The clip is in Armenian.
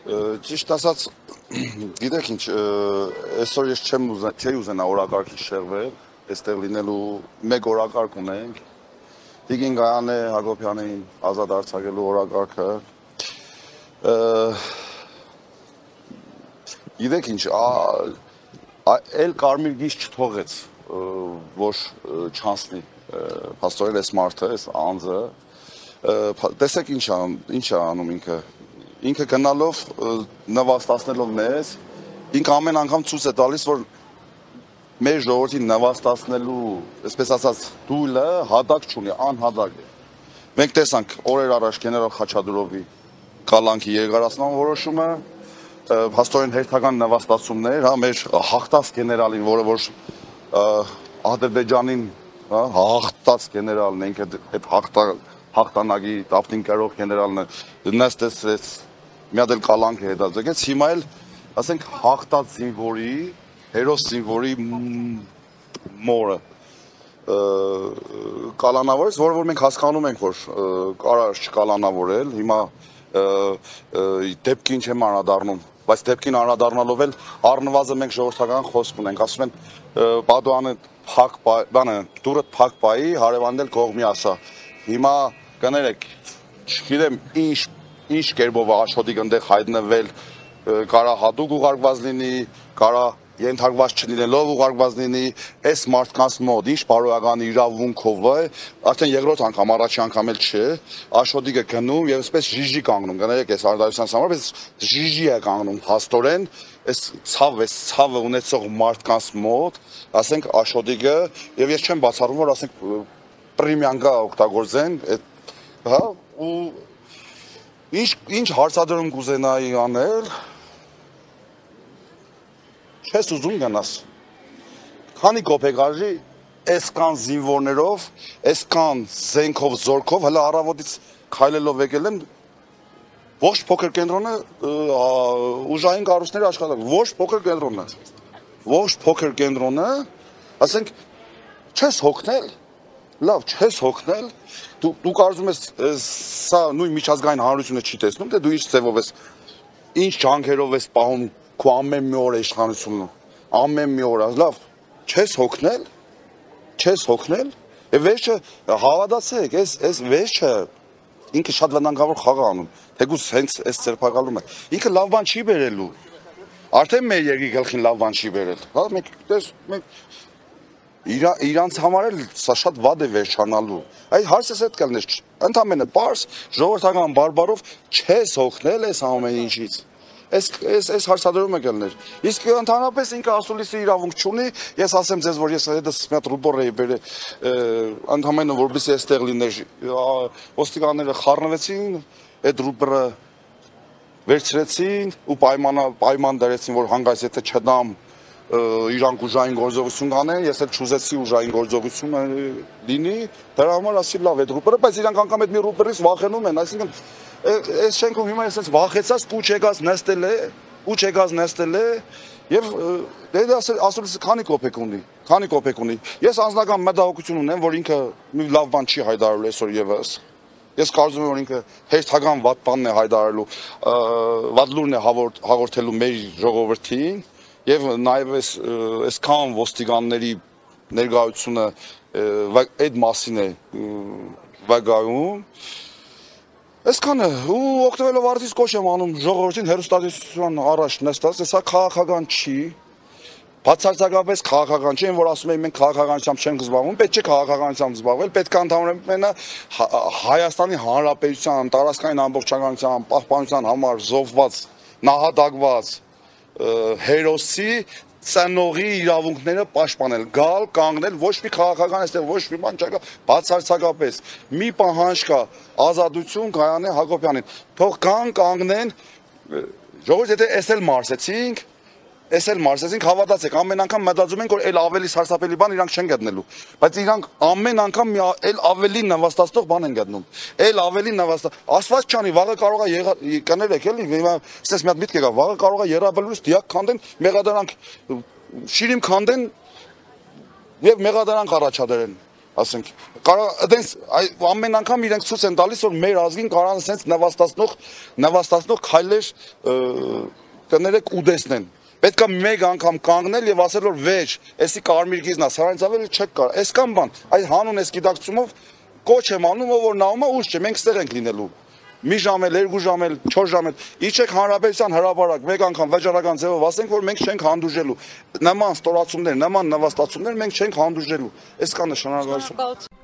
Ճիշտ ասած, գիտեք ինչ, այսօր ես չեմ ուզենա, չի ուզենա օրակարգի շեղվել, այստեղ լինելու մեկ օրակարգ ունենք։ Տիգին Գայանե Հակոբյանին ազատ արձակելու օրակարգը։ Գիտեք ինչ, այլ կարմիր գիծ չթողեց, որ չանցնի փաստորեն այս մարդը, այս անձը տեսեք ինչ անում, ինչ անում ինքը։ Ինքը գնալով նվաստացնելով մեզ, ինքը ամեն անգամ ցույց է տալիս, որ մեր ժողովրդին նվաստացնելու, այսպես ասած, դուլը հադակ չունի, անհադակ է։ Մենք տեսանք օրեր առաջ գեներալ Խաչատուրովի կալանքի երկարացման որոշումը, հաստորեն հերթական նվաստացումներ, հա, մեր հաղթած գեներալին, որը որ Ադրբեջանին, հա, հաղթած գեներալն ենք այդ հաղթա հաղթանակի տապտինկերով գեներալը նստեցրեց մի հատ էլ կալանք է հետաձգեց հիմա էլ ասենք հաղթած զինվորի հերոս զինվորի մորը կալանավորեց, որը որ մենք հասկանում ենք, որ կարար չկալանավորել, հիմա դեպքին չեմ անդառնում, բայց դեպքին անդառնալով էլ առնվազն մենք ժողովրդական խոսք ունենք, ասում են Պադոանը փակ բանը դուրը փակ պայի, հարևանն էլ կողմի ասա։ Հիմա կներեք, չգիտեմ ինչ ինչ կերպով աշխատիկ այնտեղ հայտնվել, կարա հատուկ ուղարկված լինի, կարա ենթարկված չլինելով ուղարկված լինի այս մարդկանց մոտ ինչ բարոյական իրավունքով է արդեն երկրորդ անգամ առաջի անգամ էլ չէ աշոտիկը գնում եւ այսպես ժիժի կանգնում գներեք այս արդարության համար բայց ժիժի է կանգնում հաստորեն այս ցավ այս ցավը ունեցող մարդկանց մոտ ասենք աշոտիկը եւ ես չեմ բացառում որ ասենք պրեմիանգա օգտագործեն այդ հա ու ինչ ինչ հարցադրում կուզենայի անել չես ուզում գնաս։ Քանի կոպեկ արժի այսքան զինվորներով, այսքան զենքով, զորքով, հələ առավոտից քայլելով եկել են ոչ փոքր կենտրոնը ուժային կառույցների աշխատանք, ոչ փոքր կենտրոնը։ Ոչ փոքր կենտրոնը, ասենք չես հոգնել, լավ, չես հոգնել, դու դու կարծում ես սա նույն միջազգային հանրությունը չի տեսնում, թե դու ինչ ձևով ես ինչ ջանքերով ես պահում քո ամեն մի օր իշխանությունը, ամեն մի օր, լավ, չես հոգնել, չես հոգնել, եւ վերջը հավատացեք, այս այս վերջը ինքը շատ վտանգավոր խաղ անում, թեկուզ հենց այս ծերփակալումը, ինքը լավ բան չի բերելու, արդեն մեր երկրի գլխին լավ բան չի բերել, հա, մենք տես մենք իրա իրանց համար էլ սա շատ վատ է վերջանալու։ Այդ հարցը այդ կլներ։ Ընդամենը པարս ժողովրդական բարբարով չես հոգնել այս ամեն ինչից այս այս այս հարցադրումը կլներ։ Իսկ ընդհանրապես ինքը ասուլիսի իրավունք չունի, ես ասեմ ձեզ, որ ես հետս մի հատ ռուբոր էի բերել, ընդհանրապես որպեսզի այստեղ լիներ, ոստիկանները խառնվեցին, այդ ռուբորը վերցրեցին ու պայմանա պայման դրեցին, որ հանգայց եթե չդամ իրանք ուժային գործողություն կանեն, ես էլ ճուզեցի ուժային գործողություն լինի, դրա համար ասի լավ այդ ռուբերը, բայց իրանք անգամ այդ մի ռուբերից վախենում են, այսինքն այս շենքում հիմա այսպես վախեցած ու չեկած նստել է, ու չեկած նստել է եւ դե ասում եմ քանի կոպեկ ունի, քանի կոպեկ ունի։ Ես անձնական մտահոգություն ունեմ, որ ինքը մի լավ բան չի հայտարարել այսօր եւս։ Ես կարծում եմ, որ ինքը հերթական վատ բանն է հայտարարելու, վատ լուրն է հաղորդելու մեր ժողովրդին եւ նաեւ այս այսքան ոստիկանների ներկայությունը այդ մասին է վագայում Այսքանը ու օգտվելով արդից կոչ եմ անում ժողովրդին հերոստատեսության առաջ նստած, սա քաղաքական չի։ Բացարձակապես քաղաքական չի, որ ասում են մենք քաղաքականությամբ չենք զբաղվում, պետք չէ քաղաքականությամբ զբաղվել, պետք է ընդհանրապես Հայաստանի Հանրապետության տարածքային ամբողջականության պահպանության համար զոհված, նահատակված հերոսի ծնողի իրավունքները պաշտպանել, գալ, կանգնել, ոչ մի քաղաքական այստեղ ոչ մի բան չկա, բացարձակապես մի պահանջ կա, ազատություն Գայանե Հակոբյանին։ Թող կան, կանգնեն, ժողովուրդ, եթե էսել մարսեցինք, Էս էլ մարսեցինք հավատացեք, ամեն անգամ մտածում ենք որ այլ ավելի սարսափելի բան իրանք չեն գտնելու, բայց իրանք ամեն անգամ այլ ավելի նվաստացնող բան են գտնում։ Այլ ավելի նվաստա։ Աստված չանի, վաղը կարող է կներեք էլի, հիմա ստես մի հատ միտք եկա, վաղը կարող է երաբելուց դիակ քանդեն, մեղադրանք շիրիմ քանդեն եւ մեղադրանք առաջադրեն։ ասենք կարա այդպես այ- ամեն անգամ իրենք ցույց են տալիս որ մեր ազգին կարան ասենց նվաստացնող նվաստացնող քայլեր կներեք ուդեսնեն պետքա մեկ անգամ կանգնել եւ ասել որ վեճ էսի կարմիր գիզնա սրանից ավելի չեք կար այսքան բան այդ հանուն էս գիտակցումով կոչ եմ անում որ նաումա ուշ չէ մենք ստեղ ենք լինելու մի ժամ էլ, երկու ժամ էլ, 4 ժամ էլ, իջեք հանրապետության հրապարակ, մեկ անգամ վճարական ձևով ասենք, որ մենք չենք հանդուրժելու։ Նման ստորացումներ, նման նվաստացումներ մենք չենք հանդուրժելու։ Այս կա նշանակալություն։ Շնորհակալություն։